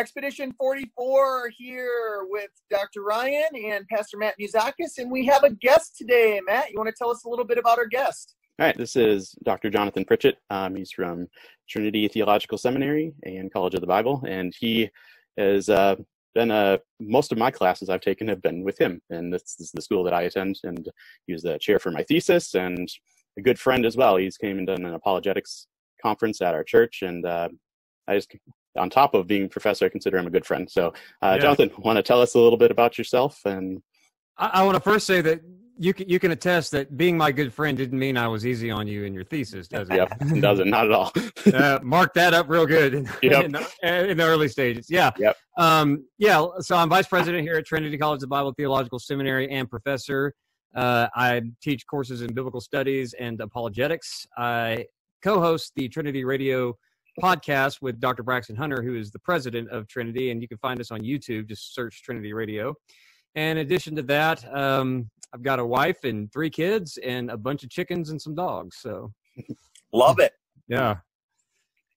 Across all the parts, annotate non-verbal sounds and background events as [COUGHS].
Expedition 44 here with Dr. Ryan and Pastor Matt Mouzakis, and we have a guest today. Matt, you want to tell us a little bit about our guest? All right, this is Dr. Johnathan Pritchett. Um, he's from Trinity Theological Seminary and College of the Bible, and he has uh, been uh, most of my classes I've taken have been with him, and this, this is the school that I attend, and he was the chair for my thesis and a good friend as well. He's came and done an apologetics conference at our church, and uh, I just on top of being professor, I consider him a good friend. So, uh, yeah. Johnathan, want to tell us a little bit about yourself? And I, I want to first say that you can you can attest that being my good friend didn't mean I was easy on you in your thesis, does it? [LAUGHS] Yep, it doesn't. Not at all. [LAUGHS] uh, mark that up real good in, yep. in, the, in, the, early stages. Yeah. Yep. Um, yeah. So I'm vice president here at Trinity College of Bible Theological Seminary and professor. Uh, I teach courses in biblical studies and apologetics. I co-host the Trinity Radio podcast with Dr. Braxton Hunter, who is the president of Trinity, and you can find us on YouTube. Just search Trinity Radio. And in addition to that, um, I've got a wife and three kids and a bunch of chickens and some dogs. So, love it. Yeah.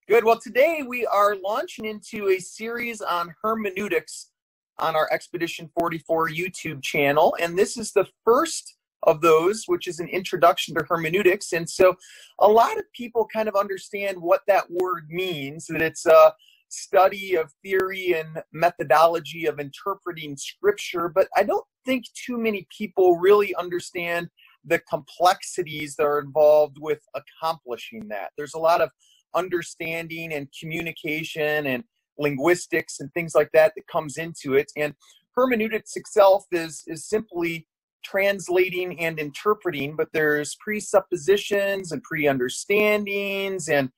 Good. Well, today we are launching into a series on hermeneutics on our Expedition 44 YouTube channel. And this is the first of those, which is an introduction to hermeneutics. And so a lot of people kind of understand what that word means, that it's a study of theory and methodology of interpreting scripture, but I don't think too many people really understand the complexities that are involved with accomplishing that. There's a lot of understanding and communication and linguistics and things like that that comes into it. And hermeneutics itself is is simply translating and interpreting, but there's presuppositions and pre-understandings and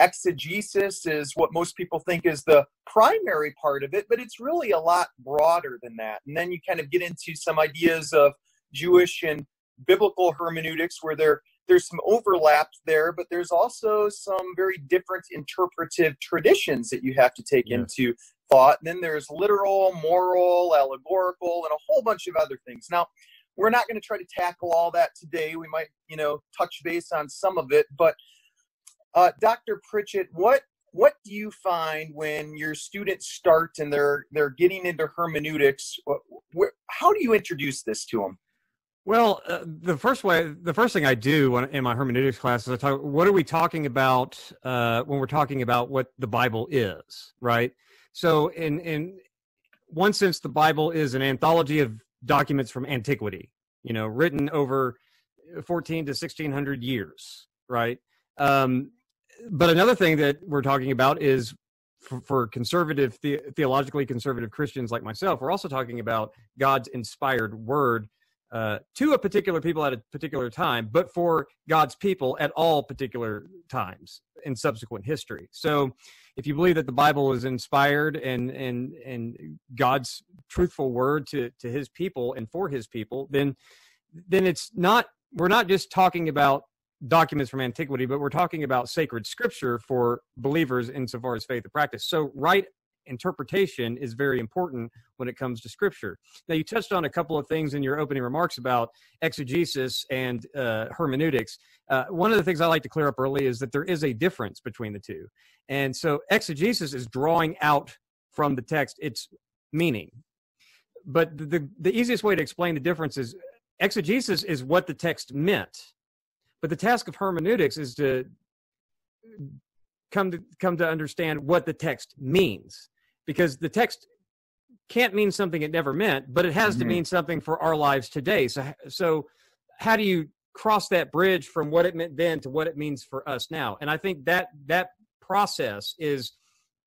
exegesis is what most people think is the primary part of it, but it's really a lot broader than that. And then you kind of get into some ideas of Jewish and biblical hermeneutics where there there's some overlap there, but there's also some very different interpretive traditions that you have to take yeah. into thought. And then there's literal, moral, allegorical, and a whole bunch of other things. Now, we're not going to try to tackle all that today. We might, you know, touch base on some of it. But uh, Dr. Pritchett, what what do you find when your students start and they're they're getting into hermeneutics? How do you introduce this to them? Well, uh, the first way, the first thing I do when, in my hermeneutics class is I talk. What are we talking about uh, when we're talking about what the Bible is, right? So, in in one sense, the Bible is an anthology of documents from antiquity, you know, written over 14 to 1600 years, right? Um, but another thing that we're talking about is for, for conservative, the, theologically conservative Christians like myself, we're also talking about God's inspired word uh, to a particular people at a particular time, but for God's people at all particular times in subsequent history. So, if you believe that the Bible is inspired and and and God's truthful word to to His people and for His people, then then it's not we're not just talking about documents from antiquity, but we're talking about sacred scripture for believers insofar as faith and practice. So, right interpretation is very important when it comes to scripture. Now, you touched on a couple of things in your opening remarks about exegesis and uh, hermeneutics. Uh, one of the things I like to clear up early is that there is a difference between the two. And so, exegesis is drawing out from the text its meaning. But the, the easiest way to explain the difference is exegesis is what the text meant. But the task of hermeneutics is to come to come to understand what the text means because the text can't mean something it never meant, but it has mm-hmm. to mean something for our lives today. So, so how do you cross that bridge from what it meant then to what it means for us now? And I think that that process is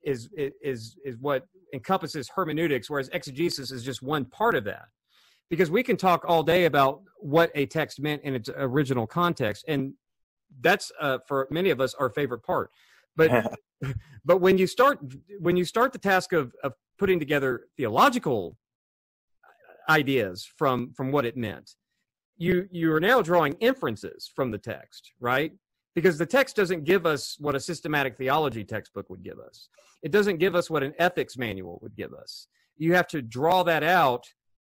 is is is what encompasses hermeneutics, whereas exegesis is just one part of that. Because we can talk all day about what a text meant in its original context, and that's uh, for many of us our favorite part. But [LAUGHS] but when you start when you start the task of of putting together theological ideas from from what it meant, you you are now drawing inferences from the text, right? Because the text doesn't give us what a systematic theology textbook would give us. It doesn't give us what an ethics manual would give us. You have to draw that out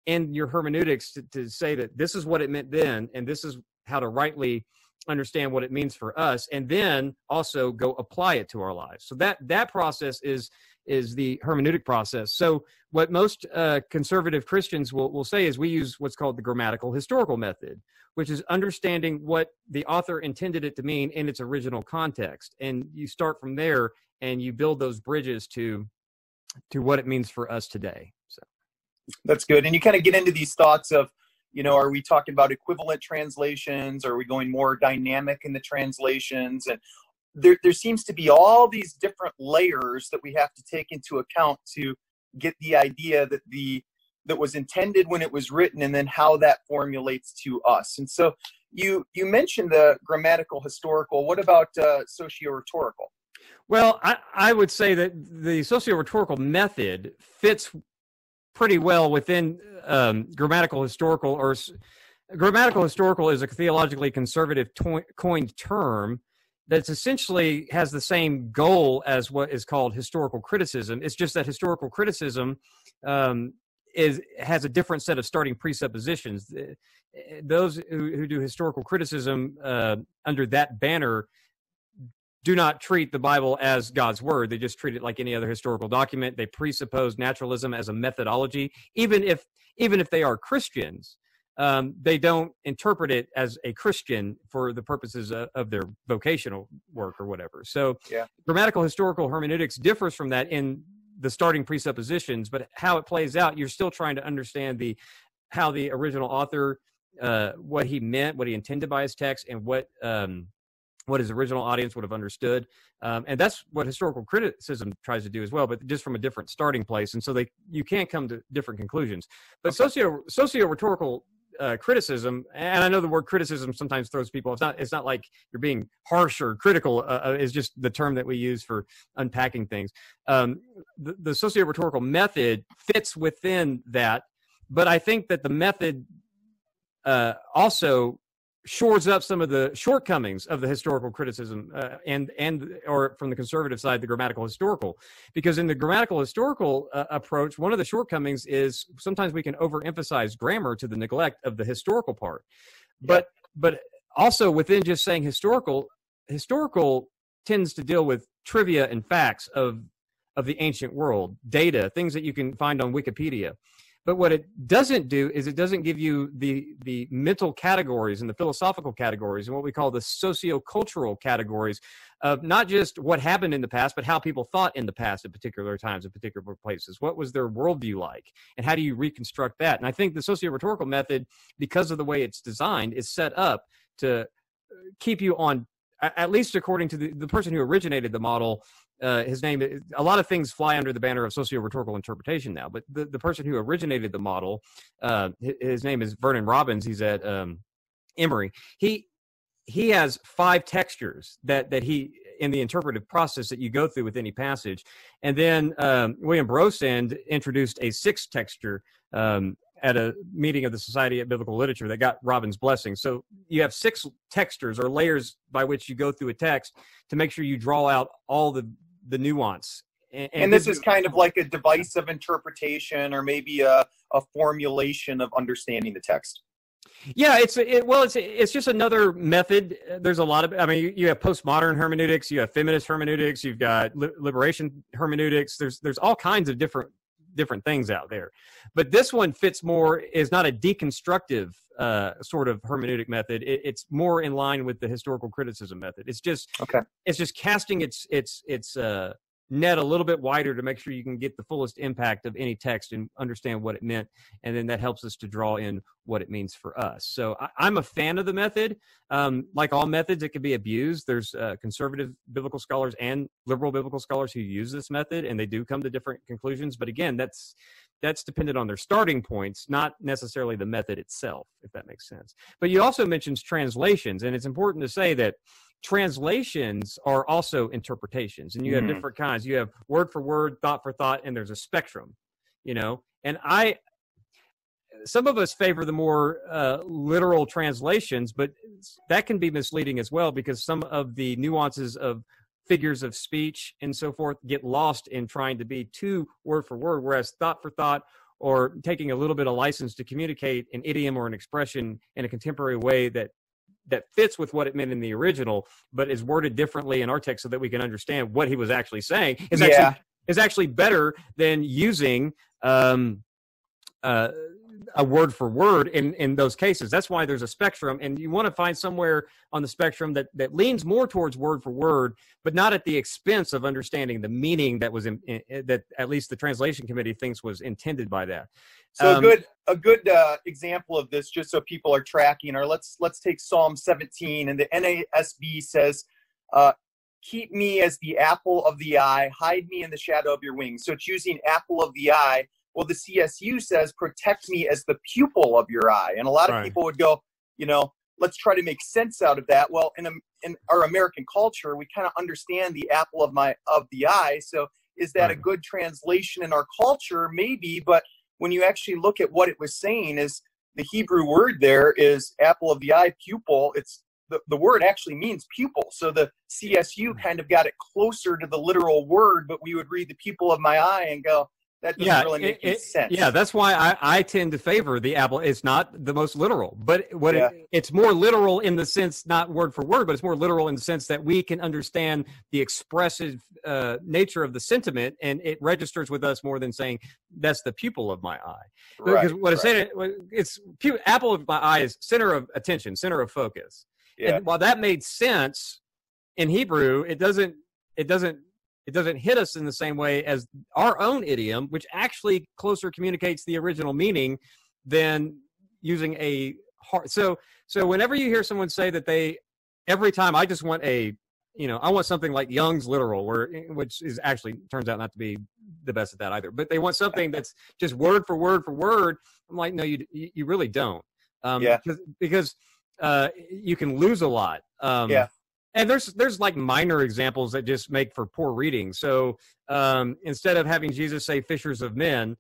in your hermeneutics to, to say that this is what it meant then, and this is how to rightly understand what it means for us, and then also go apply it to our lives. So that that process is is the hermeneutic process. So what most uh, conservative Christians will, will say is we use what's called the grammatical historical method, which is understanding what the author intended it to mean in its original context. And you start from there and you build those bridges to to what it means for us today. So that's good. And you kind of get into these thoughts of, you know, are we talking about equivalent translations? Are we going more dynamic in the translations? And there, there seems to be all these different layers that we have to take into account to get the idea that the that was intended when it was written and then how that formulates to us and so you you mentioned the grammatical historical what about uh, socio-rhetorical well I, I would say that the socio-rhetorical method fits pretty well within um, grammatical historical or grammatical historical is a theologically conservative to- coined term that's essentially has the same goal as what is called historical criticism. It's just that historical criticism um, is has a different set of starting presuppositions. Those who, who do historical criticism uh, under that banner do not treat the Bible as God's word. They just treat it like any other historical document. They presuppose naturalism as a methodology, even if even if they are Christians um, they don't interpret it as a Christian for the purposes of, of, their vocational work or whatever. So, yeah. grammatical historical hermeneutics differs from that in the starting presuppositions, but how it plays out, you're still trying to understand the how the original author, uh, what he meant, what he intended by his text, and what um, what his original audience would have understood. Um, and that's what historical criticism tries to do as well, but just from a different starting place. And so they you can't come to different conclusions. But okay. socio socio rhetorical uh, criticism, and I know the word criticism sometimes throws people. It's not. It's not like you're being harsh or critical. Uh, uh is just the term that we use for unpacking things. Um, the, the socio-rhetorical method fits within that, but I think that the method uh, also shores up some of the shortcomings of the historical criticism uh, and and or from the conservative side the grammatical historical. Because in the grammatical historical uh, approach one of the shortcomings is sometimes we can overemphasize grammar to the neglect of the historical part. But but also within just saying historical historical tends to deal with trivia and facts of of the ancient world data things that you can find on wikipedia but what it doesn't do is it doesn't give you the the mental categories and the philosophical categories and what we call the sociocultural categories of not just what happened in the past, but how people thought in the past at particular times, at particular places. What was their worldview like, and how do you reconstruct that? And I think the socio-rhetorical method, because of the way it's designed, is set up to uh, keep you on at least according to the, the person who originated the model uh, his name a lot of things fly under the banner of socio-rhetorical interpretation now but the, the person who originated the model uh, his name is vernon robbins. He's at um, emory. He he has five textures that that he in the interpretive process that you go through with any passage. And then um, william brosend introduced a sixth texture um, at a meeting of the Society of Biblical Literature that got Robbins' blessing. So you have six textures or layers by which you go through a text to make sure you draw out all the the nuance. And, and, and this is kind of like a device of interpretation or maybe a, a formulation of understanding the text. Yeah, it's it, well, it's it's just another method. There's a lot of, I mean, you, you have postmodern hermeneutics, you have feminist hermeneutics, you've got li- liberation hermeneutics. There's there's all kinds of different different things out there, but this one fits more is not a deconstructive uh, sort of hermeneutic method. It, it's more in line with the historical criticism method. It's just okay. It's just casting its its its uh, net a little bit wider to make sure you can get the fullest impact of any text and understand what it meant, and then that helps us to draw in what it means for us. So I, am a fan of the method. Um, like all methods, it can be abused. There's uh, conservative biblical scholars and liberal biblical scholars who use this method, and they do come to different conclusions. But again, that's that's dependent on their starting points, not necessarily the method itself, if that makes sense. But you also mentioned translations, and it's important to say that translations are also interpretations, and you mm-hmm. have different kinds. You have word for word, thought for thought, and there's a spectrum, you know. And I, some of us favor the more uh, literal translations, but that can be misleading as well because some of the nuances of figures of speech and so forth get lost in trying to be too word for word, whereas thought for thought or taking a little bit of license to communicate an idiom or an expression in a contemporary way that that fits with what it meant in the original, but is worded differently in our text so that we can understand what he was actually saying is Yeah. actually is actually better than using um, uh, a word for word in in those cases. That's why there's a spectrum, and you want to find somewhere on the spectrum that that leans more towards word for word, but not at the expense of understanding the meaning that was in, in, that at least the translation committee thinks was intended by that. So a Um, good a good uh, example of this, just so people are tracking, or let's let's take Psalm 17, and the NASB says, uh, "Keep me as the apple of the eye, hide me in the shadow of your wings." So it's using apple of the eye. Well, the CSB says, "Protect me as the pupil of your eye," and a lot of Right. people would go, you know, let's try to make sense out of that. Well, in a, in our American culture, we kind of understand the apple of my of the eye. So is that a good translation in our culture? Maybe, but when you actually look at what it was saying is the hebrew word there is apple of the eye pupil it's the, the word actually means pupil so the csb hmm. kind of got it closer to the literal word but we would read the pupil of my eye and go that doesn't yeah, really make it- any sense yeah, that's why I, I tend to favor the apple. It's not the most literal, but what Yeah. it, it's more literal in the sense, not word for word, but it's more literal in the sense that we can understand the expressive uh, nature of the sentiment, and it registers with us more than saying that's the pupil of my eye. Right, Because what it's right. saying, what- it's pu- apple of my eye is center of attention, center of focus. yeah And while that made sense in Hebrew, it doesn't it doesn't it doesn't hit us in the same way as our own idiom, which actually closer communicates the original meaning than using a hard so so whenever you hear someone say that they every time I just want a you know, I want something like Young's literal, where which is actually turns out not to be the best at that either. But they want something that's just word for word for word. I'm like, no, you you really don't. Um, Yeah. Because, because uh, you can lose a lot. Um, Yeah. And there's there's like minor examples that just make for poor reading. So um, instead of having Jesus say fishers of men,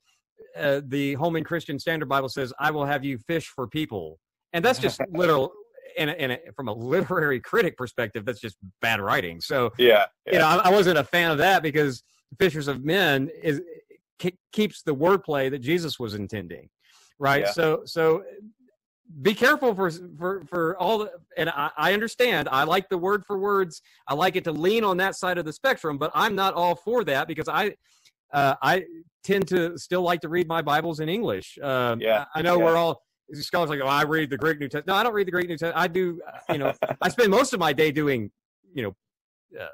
uh, the Holman Christian Standard Bible says, "I will have you fish for people," and that's just [LAUGHS] literal. And, and from a literary critic perspective, that's just bad writing. So yeah, you know, I, I wasn't a fan of that because fishers of men is keeps the wordplay that Jesus was intending, right? Yeah. So so be careful for for for all the and I, I understand I like the word for words I like it to lean on that side of the spectrum but I'm not all for that because I uh, I tend to still like to read my Bibles in English um, Yeah, I, know yeah. we're all scholars like oh I read the Greek New Testament no I don't read the Greek New Testament I do uh, you know I spend most of my day doing you know uh,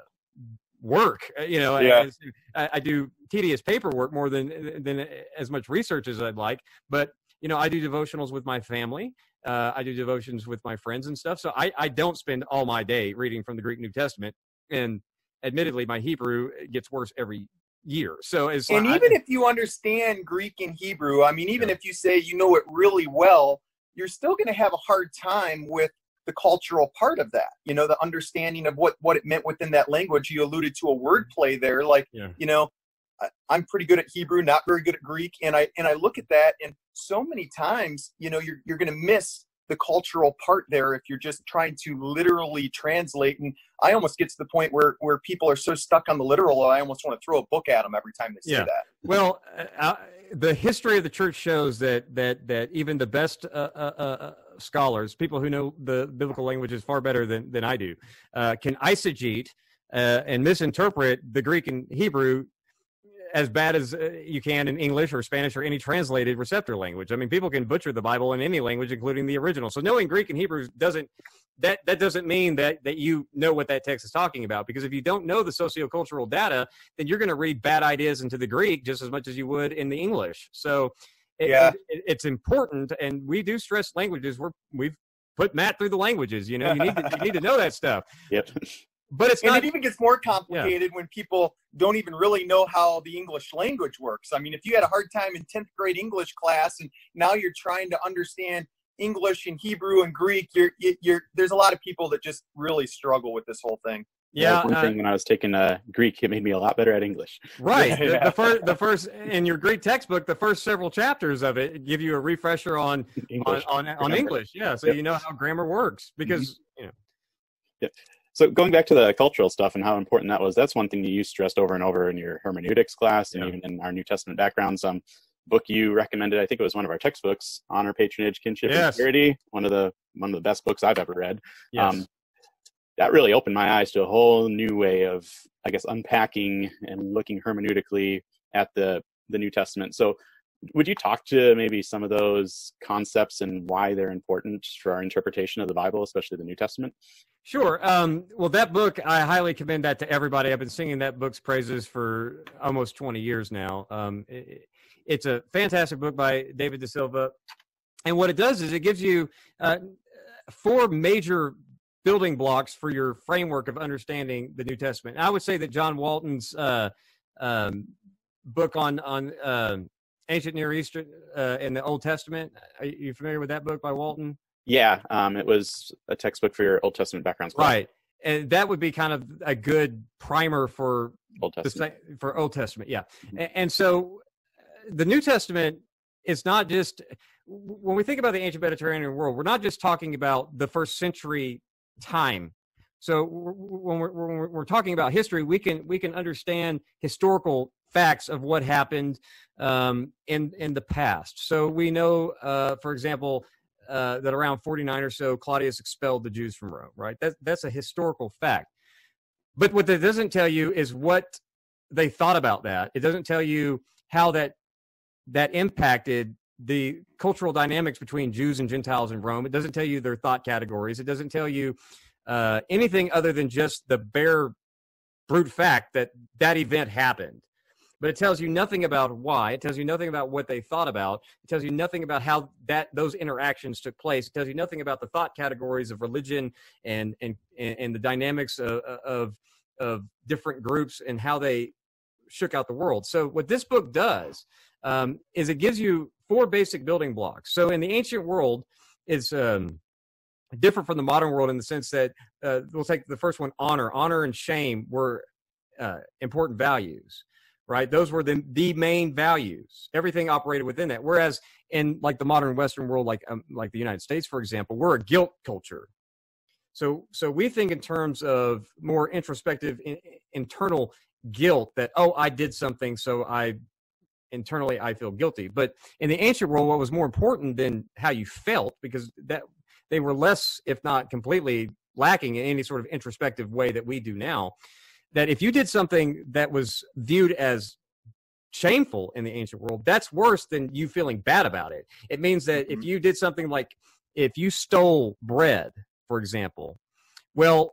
work uh, you know Yeah. I, I do tedious paperwork more than than as much research as I'd like but you know, I do devotionals with my family. Uh, I do devotions with my friends and stuff. So I, I don't spend all my day reading from the Greek New Testament. And admittedly, my Hebrew gets worse every year. So it's and like, even if you understand Greek and Hebrew, I mean, even if you say you know it really well, you're still going to have a hard time with the cultural part of that. You know, the understanding of what what it meant within that language. You alluded to a wordplay there, like Yeah. you know, I- I'm pretty good at Hebrew, not very good at Greek, and I and I look at that, and so many times, you know, you're you're going to miss the cultural part there if you're just trying to literally translate and i almost get to the point where where people are so stuck on the literal i almost want to throw a book at them every time they say Yeah. that well, uh, uh, the history of the church shows that that that even the best uh, uh, uh, scholars, people who know the biblical languages far better than than I do, uh, can eisegete uh, and misinterpret the Greek and Hebrew as bad as uh, you can in English or Spanish or any translated receptor language. I mean, people can butcher the Bible in any language, including the original. So knowing Greek and Hebrew doesn't that that doesn't mean that that you know what that text is talking about. Because if you don't know the sociocultural data, then you're going to read bad ideas into the Greek just as much as you would in the English. So it, Yeah. it- it- it's important, and we do stress languages. We're we've put Matt through the languages. You know, you need to, you need to know that stuff. Yep. But it's and not it even gets more complicated when people don't even really know how the english language works i mean if you had a hard time in 10th grade english class and now you're trying to understand english and hebrew and greek you're you're there's a lot of people that just really struggle with this whole thing yeah. One uh, thing when I was taking uh, Greek, it made me a lot better at English. [LAUGHS] Right. The, Yeah. the first, the first in your Greek textbook, the first several chapters of it give you a refresher on on English. on, on Grammar. English. Yeah, so Yep. you know how grammar works because you know. So going back to the cultural stuff and how important that was, that's one thing you stressed over and over in your hermeneutics class and Yeah. even in our New Testament backgrounds. Um, book you recommended, I think it was one of our textbooks, Honor, Patronage, Kinship, and Yes. Purity. One of the one of the best books I've ever read. Yes. Um, that really opened my eyes to a whole new way of, I guess, unpacking and looking hermeneutically at the the New Testament. So, would you talk to maybe some of those concepts and why they're important for our interpretation of the Bible, especially the New Testament? Sure. Um, well, that book, I highly commend that to everybody. I've been singing that book's praises for almost 20 years now. Um, it, it's a fantastic book by David De Silva. And what it does is it gives you uh, four major building blocks for your framework of understanding the New Testament. And I would say that John Walton's uh, um, book on on uh, ancient Near Eastern uh, in the Old Testament. Are you familiar with that book by Walton? Yeah, um, it was a textbook for your Old Testament backgrounds. Class. Right, and that would be kind of a good primer for Old Testament. The, for Old Testament, yeah. Mm-hmm. And, and so, uh, the New Testament is not just when we think about the ancient Mediterranean world. We're not just talking about the first century time. So when we're, when we're talking about history, we can we can understand historical facts of what happened um, in in the past. So we know, uh, for example, uh, that around 49 or so, Claudius expelled the Jews from Rome, right? That, that's a historical fact. But what that doesn't tell you is what they thought about that. It doesn't tell you how that that impacted the cultural dynamics between Jews and Gentiles in Rome. It doesn't tell you their thought categories. It doesn't tell you uh, anything other than just the bare brute fact that that event happened but it tells you nothing about why. It tells you nothing about what they thought about. It tells you nothing about how that those interactions took place. It tells you nothing about the thought categories of religion and and and the dynamics of of, of different groups and how they shook out the world. So what this book does um, is it gives you four basic building blocks. So in the ancient world, is um, different from the modern world in the sense that uh, we'll take the first one: honor. Honor and shame were uh, important values right? Those were the, the main values. Everything operated within that. Whereas in like the modern Western world, like um, like the United States, for example, we're a guilt culture. So so we think in terms of more introspective, in, internal guilt that oh I did something, so I internally I feel guilty. But in the ancient world, what was more important than how you felt, because that they were less, if not completely, lacking in any sort of introspective way that we do now that if you did something that was viewed as shameful in the ancient world, that's worse than you feeling bad about it. It means that if mm-hmm. you did something like if you stole bread, for example, well,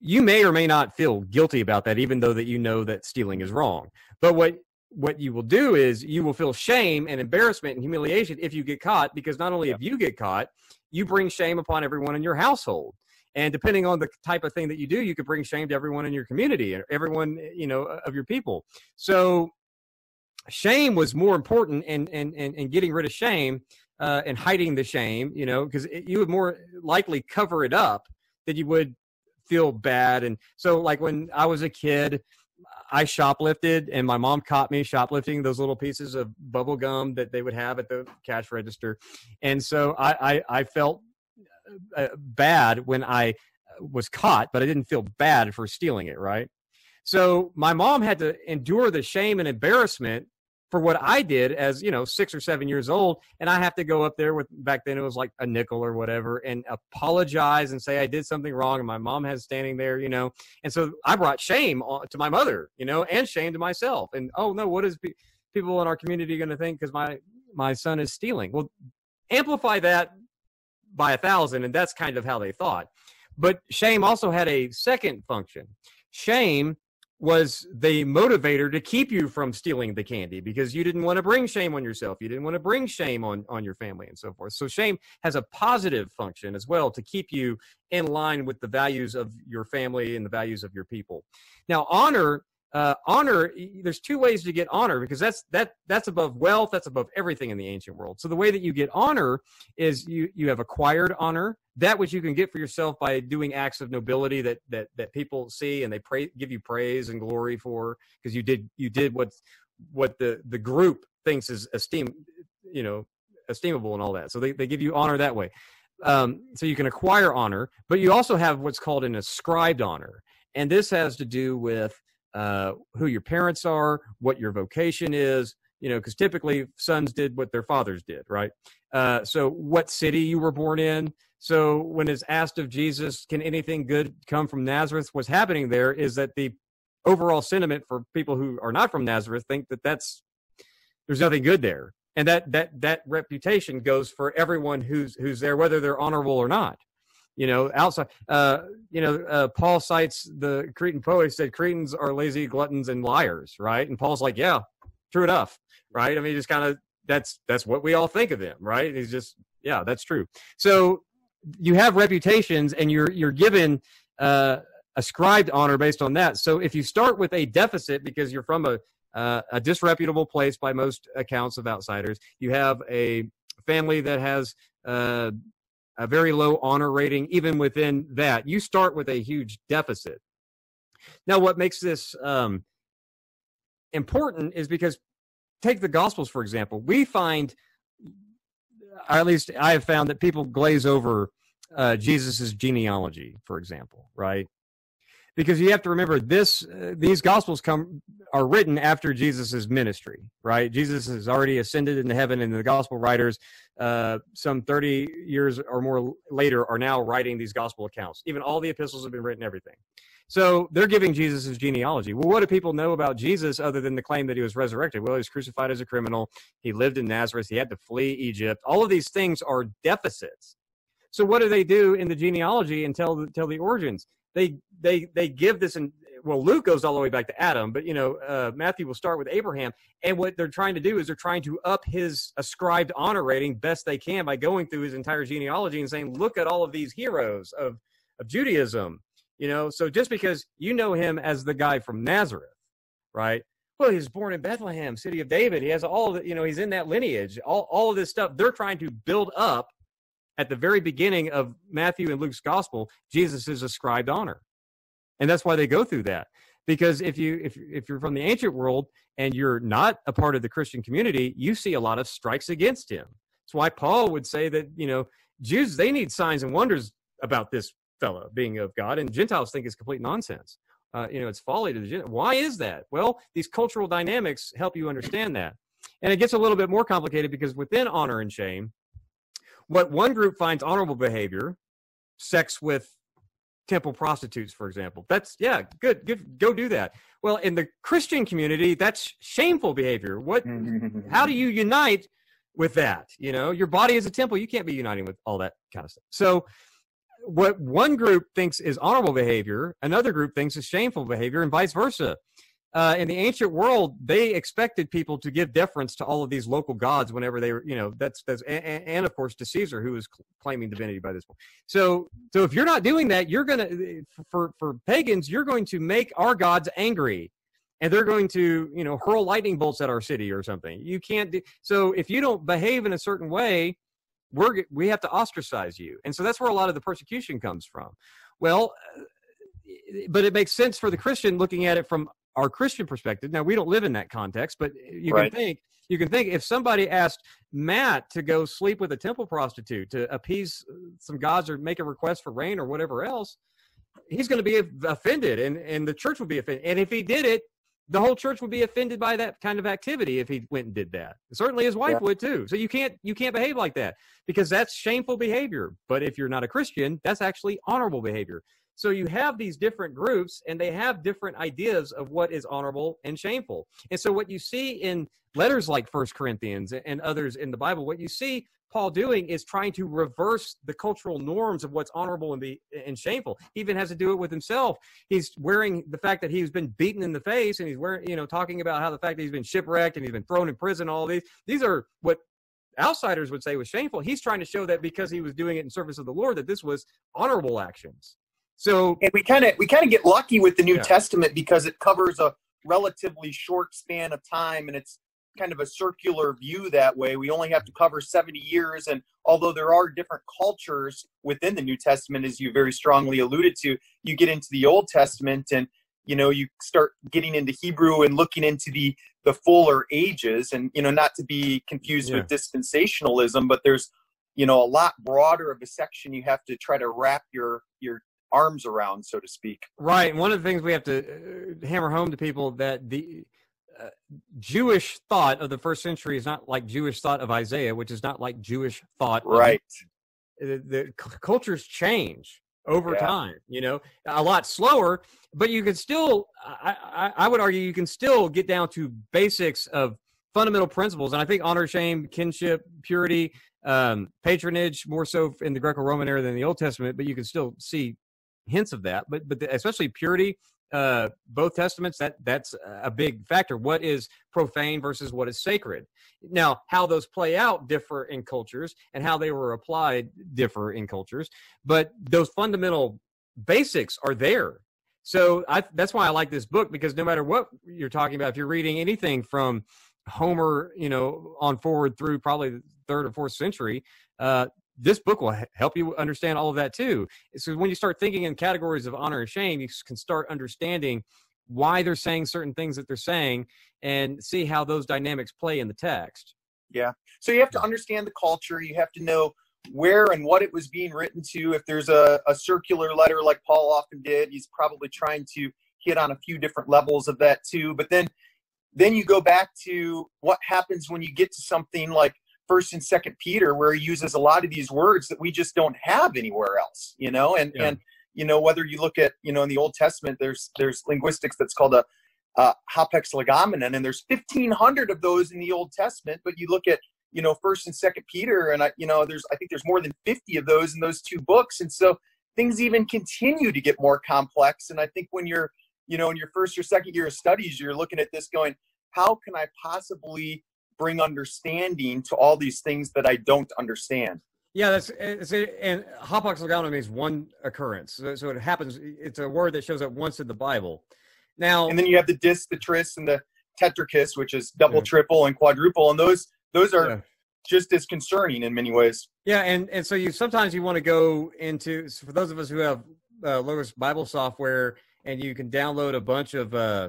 you may or may not feel guilty about that, even though that you know that stealing is wrong. But what what you will do is you will feel shame and embarrassment and humiliation if you get caught, because not only if you get caught, you bring shame upon everyone in your household. And depending on the type of thing that you do, you could bring shame to everyone in your community and everyone, you know, of your people. So shame was more important and, in, in, in getting rid of shame uh, and hiding the shame, you know, because you would more likely cover it up than you would feel bad. And so, like when I was a kid, I shoplifted, and my mom caught me shoplifting those little pieces of bubble gum that they would have at the cash register, and so I I, I felt uh, bad when I uh, was caught, but I didn't feel bad for stealing it, right? So my mom had to endure the shame and embarrassment for what I did as, you know, six or seven years old. And I have to go up there with, back then it was like a nickel or whatever, and apologize and say I did something wrong. And my mom has standing there, you know. And so I brought shame to my mother, you know, and shame to myself. And oh no, what is pe- people in our community going to think because my, my son is stealing? Well, amplify that by a thousand, and that's kind of how they thought. But shame also had a second function. Shame was the motivator to keep you from stealing the candy because you didn't want to bring shame on yourself. You didn't want to bring shame on, on your family and so forth. So shame has a positive function as well to keep you in line with the values of your family and the values of your people. Now, honor uh, honor there's two ways to get honor because that's that that's above wealth that's above everything in the ancient world. So the way that you get honor is you you have acquired honor. That which you can get for yourself by doing acts of nobility that that that people see and they pray give you praise and glory for because you did you did what what the the group thinks is esteem you know esteemable and all that. So they, they give you honor that way. Um, so you can acquire honor but you also have what's called an ascribed honor. And this has to do with uh, who your parents are, what your vocation is, you know, because typically sons did what their fathers did, right? Uh, so, what city you were born in. So, when it's asked of Jesus, can anything good come from Nazareth? What's happening there is that the overall sentiment for people who are not from Nazareth think that that's there's nothing good there, and that that that reputation goes for everyone who's who's there, whether they're honorable or not. You know, outside, uh, you know, uh, Paul cites the Cretan poet said Cretans are lazy gluttons and liars, right? And Paul's like, yeah, true enough, right? I mean, just kind of that's that's what we all think of them, right? He's just yeah, that's true. So you have reputations, and you're you're given uh, ascribed honor based on that. So if you start with a deficit because you're from a uh, a disreputable place by most accounts of outsiders, you have a family that has uh, a very low honor rating. Even within that, you start with a huge deficit. Now, what makes this um, important is because take the Gospels, for example. We find, at least I have found, that people glaze over uh, Jesus's genealogy, for example, right? Because you have to remember this: uh, these Gospels come are written after Jesus's ministry, right? Jesus has already ascended into heaven, and the Gospel writers, uh, some thirty years or more later, are now writing these Gospel accounts. Even all the epistles have been written, everything. So they're giving Jesus' genealogy. Well, what do people know about Jesus other than the claim that he was resurrected? Well, he was crucified as a criminal. He lived in Nazareth. He had to flee Egypt. All of these things are deficits. So what do they do in the genealogy and tell tell the origins? They they they give this and well Luke goes all the way back to Adam, but you know uh, Matthew will start with Abraham. And what they're trying to do is they're trying to up his ascribed honor rating best they can by going through his entire genealogy and saying, look at all of these heroes of of Judaism you know, so just because you know him as the guy from Nazareth, right? Well, he was born in Bethlehem, city of David. He has all the, you know, he's in that lineage. All, all of this stuff they're trying to build up at the very beginning of Matthew and Luke's gospel. Jesus is ascribed honor, and that's why they go through that. Because if you if if you're from the ancient world and you're not a part of the Christian community, you see a lot of strikes against him. That's why Paul would say that you know Jews they need signs and wonders about this fellow being of God, and Gentiles think it's complete nonsense. Uh, you know, it's folly to the Gentiles. Why is that? Well, these cultural dynamics help you understand that. And it gets a little bit more complicated because within honor and shame, what one group finds honorable behavior, sex with temple prostitutes, for example, that's, yeah, good, good, go do that. Well, in the Christian community, that's shameful behavior. What, [LAUGHS] how do you unite with that? You know, your body is a temple. You can't be uniting with all that kind of stuff. So, what one group thinks is honorable behavior, another group thinks is shameful behavior, and vice versa. Uh, in the ancient world, they expected people to give deference to all of these local gods whenever they were, you know, that's that's and, and of course to Caesar, who was claiming divinity by this point. So, so if you're not doing that, you're gonna for for pagans, you're going to make our gods angry, and they're going to, you know, hurl lightning bolts at our city or something. You can't. Do, so if you don't behave in a certain way, we're we have to ostracize you and so that's where a lot of the persecution comes from well uh, but it makes sense for the christian looking at it from our christian perspective now we don't live in that context but you right. can think you can think if somebody asked matt to go sleep with a temple prostitute to appease some gods or make a request for rain or whatever else he's going to be offended and, and the church will be offended and if he did it the whole church would be offended by that kind of activity if he went and did that. Certainly his wife yeah. would too. So you can't you can't behave like that because that's shameful behavior. But if you're not a Christian, that's actually honorable behavior. So you have these different groups and they have different ideas of what is honorable and shameful. And so what you see in letters like First Corinthians and others in the Bible, what you see Paul doing is trying to reverse the cultural norms of what's honorable and, be, and shameful. He even has to do it with himself. He's wearing the fact that he's been beaten in the face, and he's wearing, you know, talking about how the fact that he's been shipwrecked and he's been thrown in prison. All these, these are what outsiders would say was shameful. He's trying to show that because he was doing it in service of the Lord, that this was honorable actions. So, and we kind of we kind of get lucky with the New yeah. Testament because it covers a relatively short span of time, and it's kind of a circular view that way. We only have to cover 70 years. And although there are different cultures within the New Testament, as you very strongly alluded to, you get into the Old Testament and you know you start getting into hebrew and looking into the the fuller ages and you know not to be confused yeah. with dispensationalism but there's you know a lot broader of a section you have to try to wrap your your arms around so to speak right and one of the things we have to uh, hammer home to people that the Jewish thought of the first century is not like Jewish thought of Isaiah, which is not like Jewish thought. Right. The, the c- cultures change over Yeah. time. You know, a lot slower, but you can still. I, I, I would argue you can still get down to basics of fundamental principles, and I think honor, shame, kinship, purity, um, patronage, more so in the Greco-Roman era than the Old Testament, but you can still see hints of that. But but the, especially purity, uh, both testaments that that's a big factor. What is profane versus what is sacred? Now, how those play out differ in cultures, and how they were applied differ in cultures. But those fundamental basics are there. So I, that's why I like this book because no matter what you're talking about, if you're reading anything from Homer, you know, on forward through probably the third or fourth century, uh, this book will help you understand all of that too. So when you start thinking in categories of honor and shame, you can start understanding why they're saying certain things that they're saying and see how those dynamics play in the text. Yeah. So you have to hmm. understand the culture. You have to know where and what it was being written to. If there's a, a circular letter like Paul often did, he's probably trying to hit on a few different levels of that too. But then then you go back to what happens when you get to something like first and second Peter, where he uses a lot of these words that we just don't have anywhere else, you know, and Yeah. and you know, whether you look at, you know, in the Old Testament, there's there's linguistics that's called a uh, hapax legomenon, and there's 1,500 of those in the Old Testament. But you look at you know first and second peter and i you know there's i think there's more than 50 of those in those two books and so things even continue to get more complex and i think when you're you know in your first or second year of studies you're looking at this going how can i possibly bring understanding to all these things that i don't understand Yeah, that's and hapax legomenon means one occurrence. So, so it happens. It's a word that shows up once in the Bible. Now, and then you have the dis the tris and the tetrakis which is double Yeah. triple and quadruple and those those are Yeah. just as concerning in many ways Yeah, and and so you sometimes you want to go into so for those of us who have uh, Logos Bible software, and you can download a bunch of uh,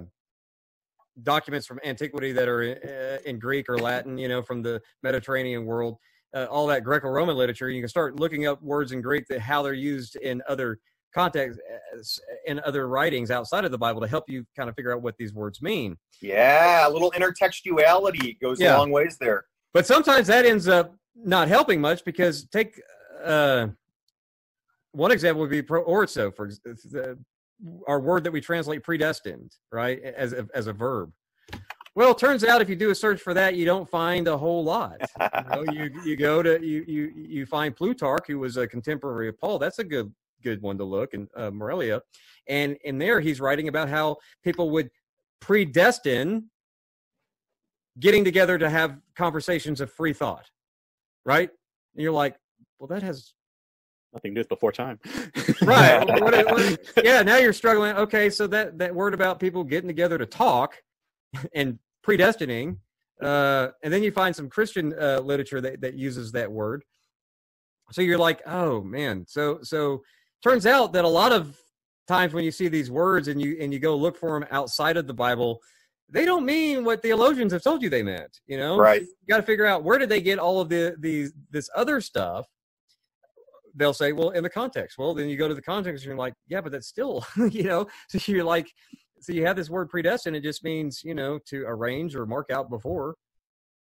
documents from antiquity that are uh, in Greek or Latin, you know, from the Mediterranean world, uh, all that Greco-Roman literature. You can start looking up words in Greek that how they're used in other contexts, in other writings outside of the Bible to help you kind of figure out what these words mean. yeah a little intertextuality goes Yeah. a long ways there But sometimes that ends up not helping much because take uh, one example would be proorizo for the, our word that we translate predestined, right, as a, as a verb. Well, it turns out if you do a search for that, you don't find a whole lot. You, know, you you go to you you you find Plutarch, who was a contemporary of Paul. That's a good good one to look, and uh, Moralia, and in there he's writing about how people would predestine getting together to have conversations of free thought, right? And you're like, well, that has Nothing new before time. right. [LAUGHS] what- what- yeah, now you're struggling. Okay, so that that word about people getting together to talk [LAUGHS] and predestining, uh, and then you find some Christian uh, literature that that uses that word. So you're like, oh man. So so turns out that a lot of times when you see these words and you and you go look for them outside of the Bible, they don't mean what theologians have told you they meant. You know, Right. You got to figure out where did they get all of the these this other stuff. They'll say, well, in the context. Well, then you go to the context and you're like, yeah, but that's still, [LAUGHS] you know. So you're like, so you have this word predestined. It just means, you know, to arrange or mark out before.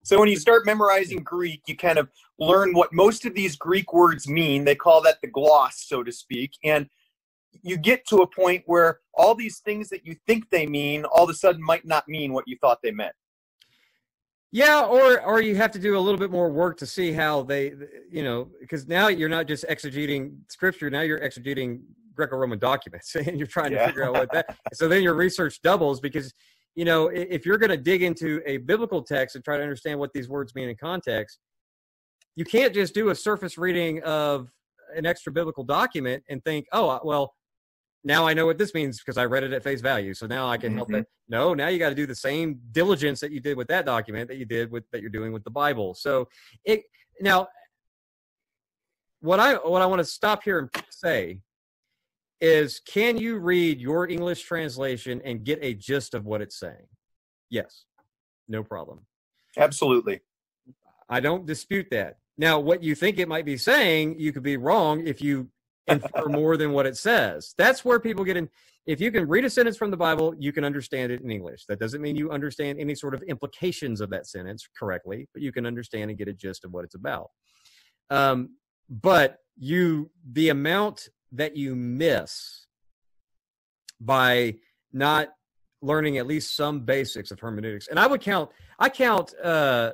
So when you start memorizing Greek, you kind of learn what most of these Greek words mean. They call that the gloss, so to speak. And you get to a point where all these things that you think they mean all of a sudden might not mean what you thought they meant. Yeah, or or you have to do a little bit more work to see how they, you know, because now you're not just exegeting scripture. Now you're exegeting Greco-Roman documents, [LAUGHS] and you're trying to figure out what that. So then your research doubles because, you know, if you're going to dig into a biblical text and try to understand what these words mean in context, you can't just do a surface reading of an extra biblical document and think, oh, well, now I know what this means because I read it at face value. So now I can help Mhm. it. No, now you got to do the same diligence that you did with that document that you did with that you're doing with the Bible. So it now what I what I want to stop here and say is can you read your English translation and get a gist of what it's saying? Yes. No problem. Absolutely. I don't dispute that. Now, what you think it might be saying, you could be wrong if you infer more than what it says. That's where people get in. if you can read a sentence from the Bible, you can understand it in English. That doesn't mean you understand any sort of implications of that sentence correctly, but you can understand and get a gist of what it's about. Um, but you, the amount that you miss by not learning at least some basics of hermeneutics, and I would count, I count uh,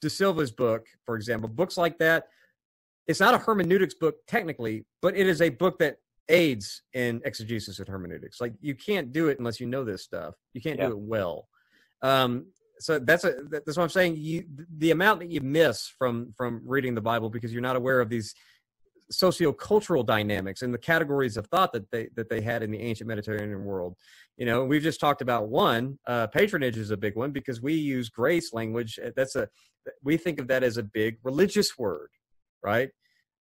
De Silva's book, for example, books like that. It's not a hermeneutics book technically, but it is a book that aids in exegesis and hermeneutics. Like you can't do it unless you know this stuff. You can't yeah. do it well. Um, so that's a that's what I'm saying. You the amount that you miss from from reading the Bible because you're not aware of these sociocultural dynamics and the categories of thought that they that they had in the ancient Mediterranean world. You know, we've just talked about one. Uh, patronage is a big one because we use grace language. That's a we think of that as a big religious word, right?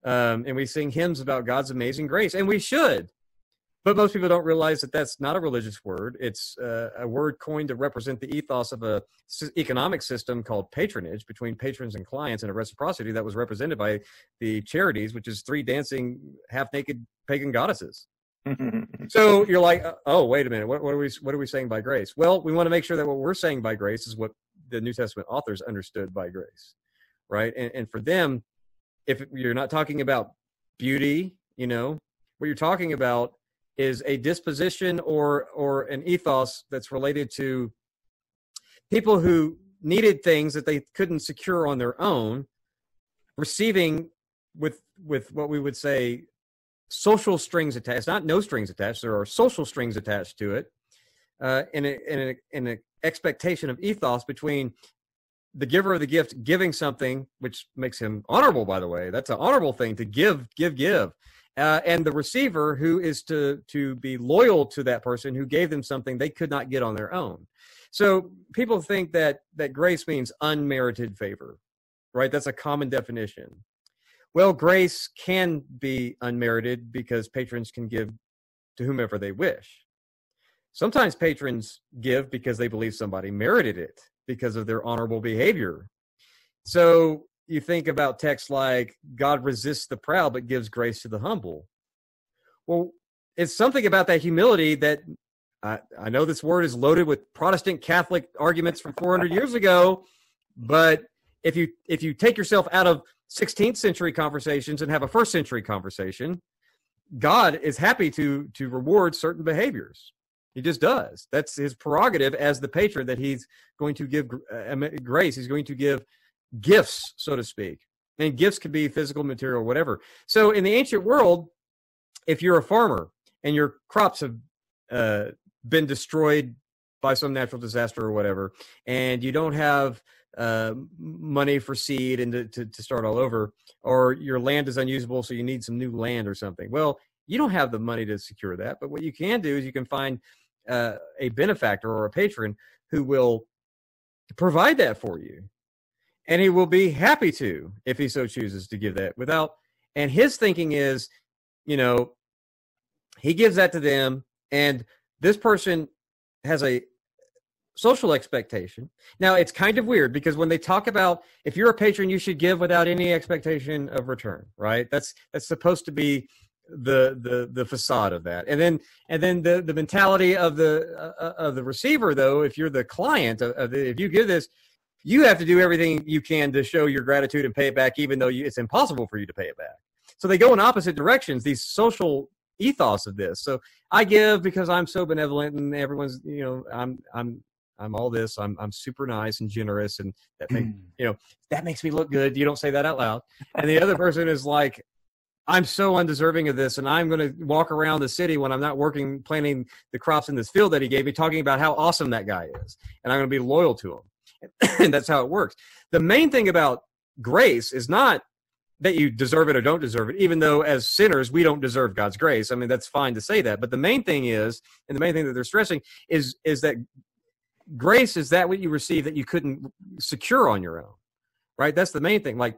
um, and we sing hymns about God's amazing grace, and we should. But most people don't realize that that's not a religious word. It's uh, a word coined to represent the ethos of a economic system called patronage between patrons and clients, and a reciprocity that was represented by the Charites, which is three dancing, half-naked pagan goddesses. [LAUGHS] so you're like, oh, wait a minute, what, what, are we what are we saying by grace? Well, we want to make sure that what we're saying by grace is what the New Testament authors understood by grace, right? And, and for them, if you're not talking about beauty, you know, what you're talking about is a disposition or or an ethos that's related to people who needed things that they couldn't secure on their own receiving with with what we would say social strings attached. Not no strings attached there are social strings attached to it uh, in, a, in, a, in an expectation of ethos between the giver of the gift giving something, which makes him honorable, by the way. That's an honorable thing to give, give, give. Uh, and the receiver who is to to be loyal to that person who gave them something they could not get on their own. So people think that that grace means unmerited favor, right? That's a common definition. Well, grace can be unmerited because patrons can give to whomever they wish. Sometimes patrons give because they believe somebody merited it because of their honorable behavior. So you think about texts like God resists the proud but gives grace to the humble. Well, it's something about that humility that I, I know this word is loaded with Protestant Catholic arguments from 400 years ago, but if you if you take yourself out of 16th century conversations and have a first century conversation, God is happy to to reward certain behaviors. He just does. That's his prerogative as the patron that he's going to give uh, grace. He's going to give gifts, so to speak. And gifts could be physical, material, whatever. So in the ancient world, if you're a farmer and your crops have uh, been destroyed by some natural disaster or whatever, and you don't have uh, money for seed and to, to, to start all over, or your land is unusable, so you need some new land or something. Well, you don't have the money to secure that, but what you can do is you can find uh, a benefactor or a patron who will provide that for you. And he will be happy to if he so chooses to give that without. And his thinking is, you know, he gives that to them, and this person has a social expectation. Now, it's kind of weird because when they talk about if you're a patron, you should give without any expectation of return, right? That's that's supposed to be the the the facade of that and then and then the the mentality of the uh, of the receiver though if you're the client of, of the, if you give this you have to do everything you can to show your gratitude and pay it back even though you, it's impossible for you to pay it back so they go in opposite directions these social ethos of this so i give because i'm so benevolent and everyone's you know i'm i'm I'm all this. I'm I'm super nice and generous, and that make you know that makes me look good. You don't say that out loud. And the other person is like, I'm so undeserving of this, and I'm going to walk around the city when I'm not working planting the crops in this field that he gave me, talking about how awesome that guy is, and I'm going to be loyal to him. and [CLEARS THROAT] that's how it works. The main thing about grace is not that you deserve it or don't deserve it, even though as sinners we don't deserve God's grace. I mean, that's fine to say that, but the main thing is, and the main thing that they're stressing is is that grace is that what you receive that you couldn't secure on your own, right? That's the main thing. Like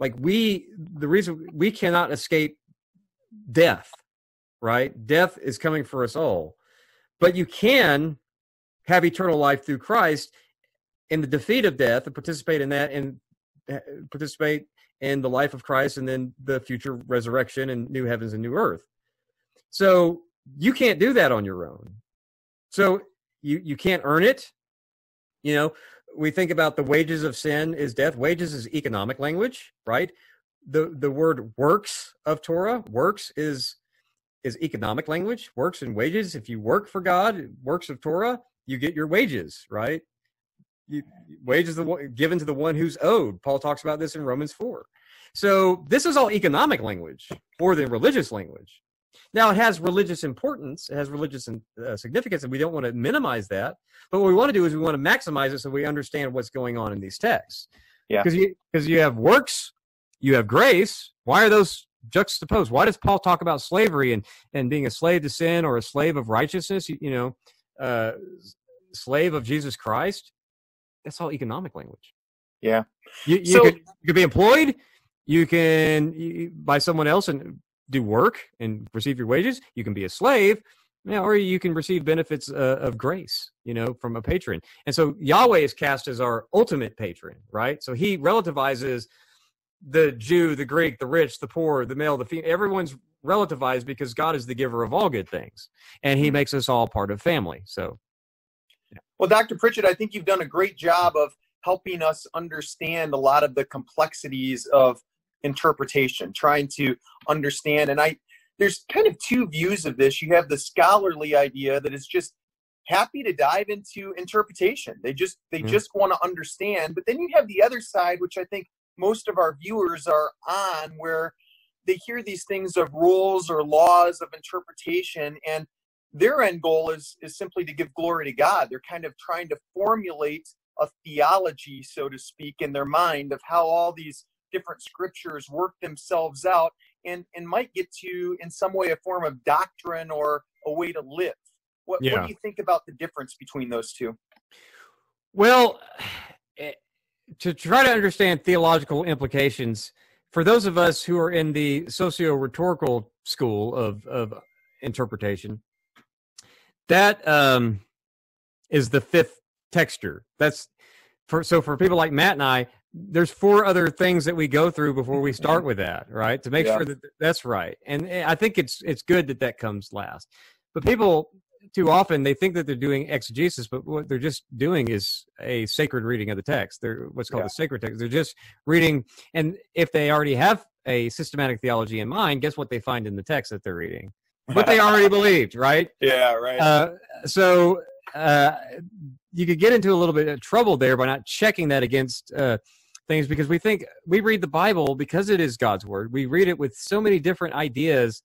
like we the reason we cannot escape death right death is coming for us all but you can have eternal life through christ in the defeat of death and participate in that and uh, participate in the life of christ and then the future resurrection and new heavens and new earth so you can't do that on your own. So you you can't earn it. You know, we think about the wages of sin is death. Wages is economic language, right? The the word works of Torah, works is is economic language, works and wages. If you work for God, works of Torah, you get your wages, right? You, wages the given to the one who's owed. Paul talks about this in Romans 4. So this is all economic language more than religious language. Now it has religious importance, it has religious uh, significance, and we don't want to minimize that. But what we want to do is we want to maximize it so we understand what's going on in these texts. Yeah. Because you because you have works, you have grace. Why are those juxtaposed? Why does Paul talk about slavery and and being a slave to sin or a slave of righteousness? You, you know, uh, slave of Jesus Christ. That's all economic language. Yeah. You, you So- could you could be employed. You can you, by someone else and do work and receive your wages. You can be a slave, yeah, or you can receive benefits uh, of grace, you know, from a patron. And so Yahweh is cast as our ultimate patron, right? So he relativizes the Jew, the Greek, the rich, the poor, the male, the female. Everyone's relativized because God is the giver of all good things, and He makes us all part of family. So Well, Dr. Pritchett, I think you've done a great job of helping us understand a lot of the complexities of interpretation, trying to understand. And I, there's kind of two views of this. You have the scholarly idea that is just happy to dive into interpretation. They just, they Mm. just want to understand. But then you have the other side, which I think most of our viewers are on, where they hear these things of rules or laws of interpretation and their end goal is is simply to give glory to God. They're kind of trying to formulate a theology, so to speak, in their mind of how all these different scriptures work themselves out and and might get to in some way a form of doctrine or a way to live. What, what do you think about the difference between those two? Well, [SIGHS] eh, to try to understand theological implications, for those of us who are in the socio rhetorical school of, of interpretation, that um, is the fifth texture. That's for so for people like Matt and I, there's four other things that we go through before we start with that, right? To make Yeah. sure that that's right. And I think it's it's good that that comes last. But people too often they think that they're doing exegesis, but what they're just doing is a sacred reading of the text. They're what's called Yeah. the sacred text. They're just reading, and if they already have a systematic theology in mind, guess what they find in the text that they're reading? What they already [LAUGHS] believed, right? yeah, right. Uh, so uh, you could get into a little bit of trouble there by not checking that against uh, things because we think we read the Bible because it is God's word. We read it with so many different ideas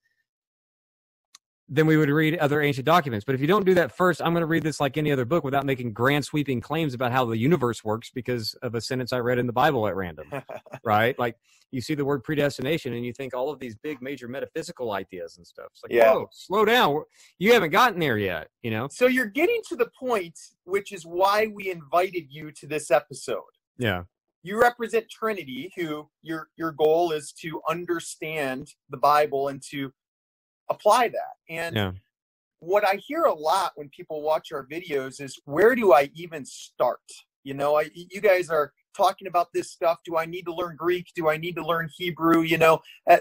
than we would read other ancient documents. But if you don't do that first, I'm going to read this like any other book without making grand sweeping claims about how the universe works because of a sentence I read in the Bible at random, [LAUGHS] right? Like you see the word predestination and you think all of these big major metaphysical ideas and stuff. It's like, Yeah. whoa, slow down. You haven't gotten there yet, you know? so you're getting to the point, which is why we invited you to this episode. Yeah. You represent Trinity, who your your goal is to understand the Bible and to apply that. And Yeah. what I hear a lot when people watch our videos is, where do I even start? You know, I you guys are talking about this stuff. Do I need to learn Greek? Do I need to learn Hebrew? You know, uh,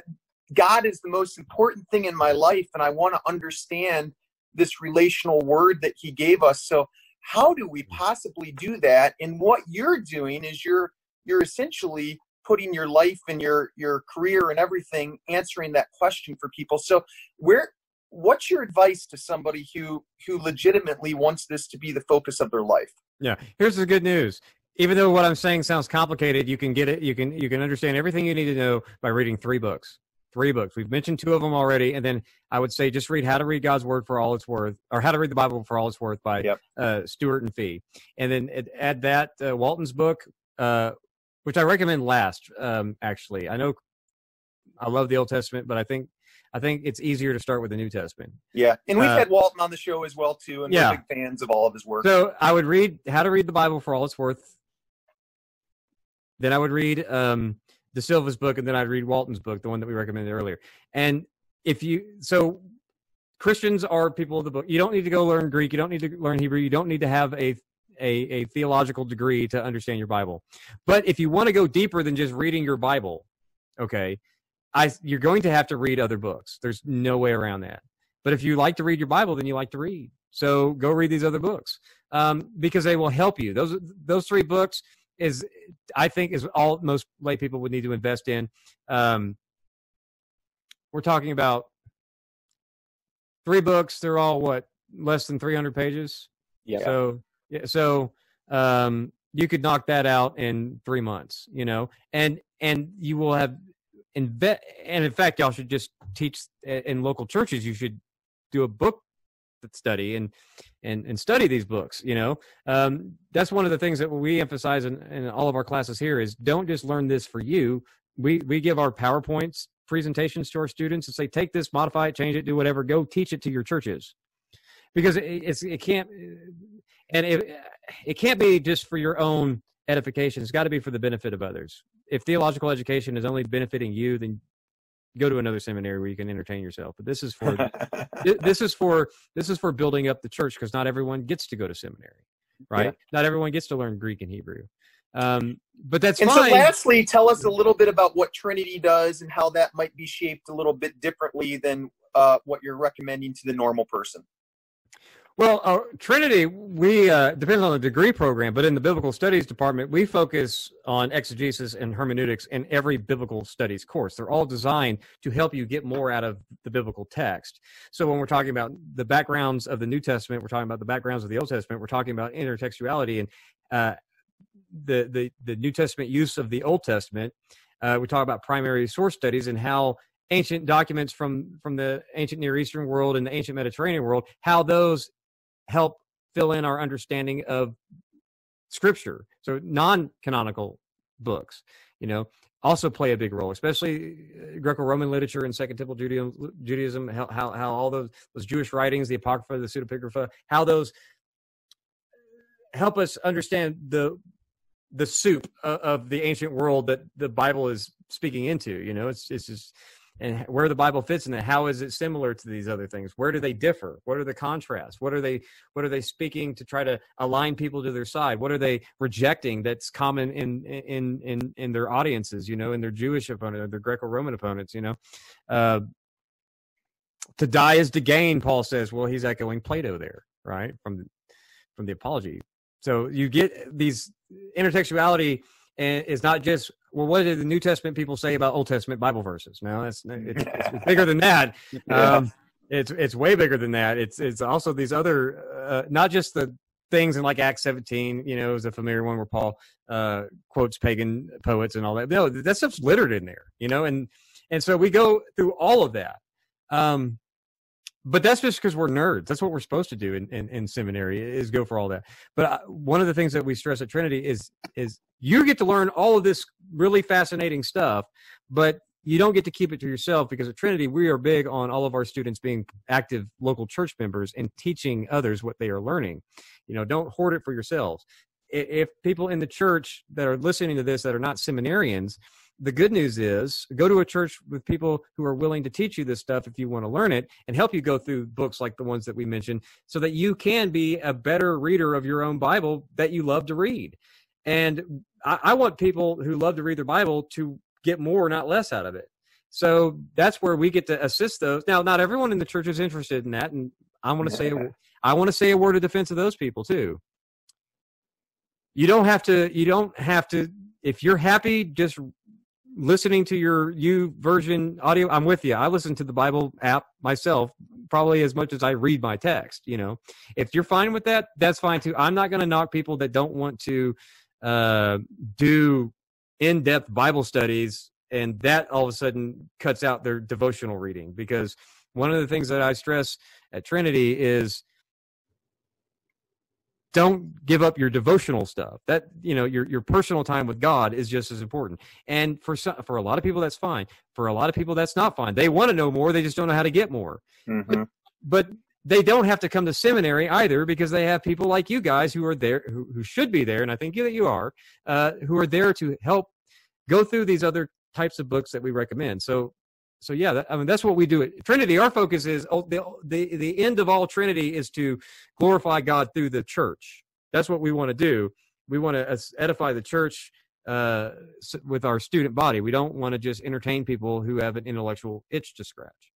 God is the most important thing in my life, and I want to understand this relational word that He gave us. So, how do we possibly do that? And what you're doing is you're you're essentially putting your life and your your career and everything answering that question for people. So, where what's your advice to somebody who who legitimately wants this to be the focus of their life? Yeah. Here's the good news. Even though what I'm saying sounds complicated, you can get it. You can you can understand everything you need to know by reading three books. Three books. We've mentioned two of them already, and then I would say just read How to Read God's Word for All It's Worth, or How to Read the Bible for All It's Worth by Yep. uh, Stuart and Fee, and then add- add that uh, Walton's book, uh, which I recommend last. Um, actually, I know I love the Old Testament, but I think I think it's easier to start with the New Testament. Yeah, and we've Uh, had Walton on the show as well too, and Yeah. we're big fans of all of his work. So I would read How to Read the Bible for All It's Worth. Then I would read um, De Silva's book, and then I'd read Walton's book, the one that we recommended earlier. And if you so Christians are people of the book. You don't need to go learn Greek. You don't need to learn Hebrew. You don't need to have a a, a theological degree to understand your Bible. But if you want to go deeper than just reading your Bible, okay, I you're going to have to read other books. There's no way around that. But if you like to read your Bible, then you like to read. So go read these other books um, because they will help you. Those those three books is I think is all most lay people would need to invest in. Um, we're talking about three books. They're all what less than 300 pages. Yeah. So yeah, so um, you could knock that out in three months. You know, and and you will have invest. And in fact, y'all should just teach in local churches. You should do a book study and and and study these books you know um, that's one of the things that we emphasize in, in all of our classes here is don't just learn this for you we we give our powerpoints presentations to our students and say take this modify it change it do whatever go teach it to your churches because it, it's it can't and it it can't be just for your own edification it's got to be for the benefit of others if theological education is only benefiting you then go to another seminary where you can entertain yourself. But this is for [LAUGHS] this is for this is for building up the church because not everyone gets to go to seminary, right? Yeah. Not everyone gets to learn Greek and Hebrew. Um, but that's and fine. so lastly tell us a little bit about what trinity does and how that might be shaped a little bit differently than uh, what you're recommending to the normal person well, uh, Trinity, we uh, depends on the degree program, but in the biblical studies department, we focus on exegesis and hermeneutics in every biblical studies course. They're all designed to help you get more out of the biblical text. So when we're talking about the backgrounds of the New Testament, we're talking about the backgrounds of the Old Testament. We're talking about intertextuality and uh, the the the New Testament use of the Old Testament. Uh, we talk about primary source studies and how ancient documents from from the ancient Near Eastern world and the ancient Mediterranean world, how those help fill in our understanding of scripture. So non-canonical books, you know, also play a big role, especially uh, Greco-Roman literature and Second Temple Judaism, Judaism how, how, how all those, those Jewish writings, the Apocrypha, the Pseudepigrapha, how those help us understand the the soup of, of the ancient world that the Bible is speaking into. You know, it's it's just and where the bible fits in it how is it similar to these other things? Where do they differ? What are the contrasts? What are they what are they speaking to try to align people to their side? What are they rejecting that's common in in in in their audiences you know in their jewish opponent their greco-roman opponents you know? Uh, to die is to gain paul says. Well he's echoing plato there right from from the apology. So you get these intertextuality and it's not just well, what did the New Testament people say about Old Testament Bible verses? No, that's it's, it's [LAUGHS] bigger than that. [LAUGHS] Um, it's it's way bigger than that. It's it's also these other, uh, not just the things in like Acts 17. You know, is a familiar one where Paul uh, quotes pagan poets and all that. No, that stuff's littered in there. You know, and and so we go through all of that. Um, but that's just because we're nerds. That's what we're supposed to do in, in, in seminary is go for all that. But uh, one of the things that we stress at Trinity is is you get to learn all of this really fascinating stuff, but you don't get to keep it to yourself because at Trinity we are big on all of our students being active local church members and teaching others what they are learning. You know, don't hoard it for yourselves. If people in the church that are listening to this that are not seminarians, the good news is go to a church with people who are willing to teach you this stuff if you want to learn it and help you go through books like the ones that we mentioned so that you can be a better reader of your own Bible that you love to read. And I, I want people who love to read their Bible to get more, not less out of it. So that's where we get to assist those. Now, not everyone in the church is interested in that, and I want to say I want to say a word of defense of those people too. You don't have to. You don't have to. If you're happy, just listening to your YouVersion audio i'm with you i listen to the bible app myself probably as much as i read my text you know. If you're fine with that that's fine too. I'm not going to knock people that don't want to uh, do in-depth bible studies and that all of a sudden cuts out their devotional reading because one of the things that i stress at trinity is don't give up your devotional stuff. That you know your your personal time with god is just as important. And for some, for a lot of people that's fine. For a lot of people that's not fine. They want to know more. They just don't know how to get more. Mm-hmm. but, but, they don't have to come to seminary either because they have people like you guys who are there who, who should be there and i think you that you are uh, who are there to help go through these other types of books that we recommend. So so yeah, that, I mean that's what we do at Trinity. Our focus is oh, the the the end of all Trinity is to glorify God through the church. That's what we want to do. We want to edify the church uh, with our student body. We don't want to just entertain people who have an intellectual itch to scratch.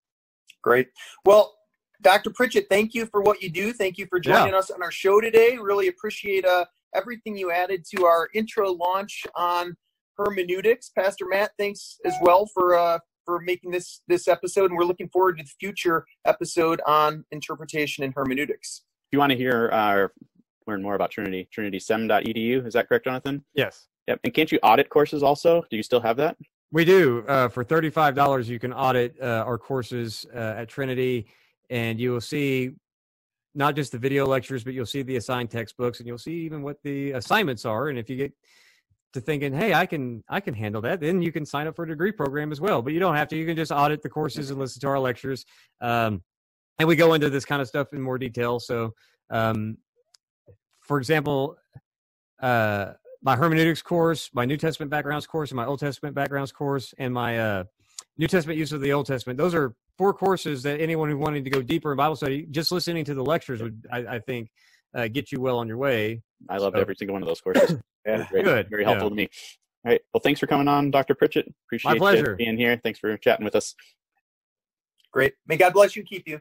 Great. Well, Dr. Pritchett, thank you for what you do. Thank you for joining yeah. us on our show today. Really appreciate uh, everything you added to our intro launch on hermeneutics. Pastor Matt, thanks as well for uh, for making this this episode, and we're looking forward to the future episode on interpretation and hermeneutics. If you want to hear uh, learn more about Trinity, trinitysem.edu. Is that correct, Johnathan? Yes. Yep. And can't you audit courses also? Do you still have that? We do. Uh, for thirty-five dollars, you can audit uh, our courses uh, at Trinity, and you will see not just the video lectures, but you'll see the assigned textbooks, and you'll see even what the assignments are. And if you get to thinking, hey, I can I can handle that, then you can sign up for a degree program as well. But you don't have to. You can just audit the courses and listen to our lectures. Um, and we go into this kind of stuff in more detail. So, um, for example, uh, my hermeneutics course, my New Testament backgrounds course, and my Old Testament backgrounds course, and my uh, New Testament use of the Old Testament. Those are four courses that anyone who wanted to go deeper in Bible study, just listening to the lectures would, I, I think, uh, get you well on your way. I loved so. every single one of those courses. [COUGHS] yeah, great, good, very helpful yeah. to me. All right. Well, thanks for coming on, Dr. Pritchett. Appreciate My pleasure. being here. Thanks for chatting with us. Great. May God bless you, keep you.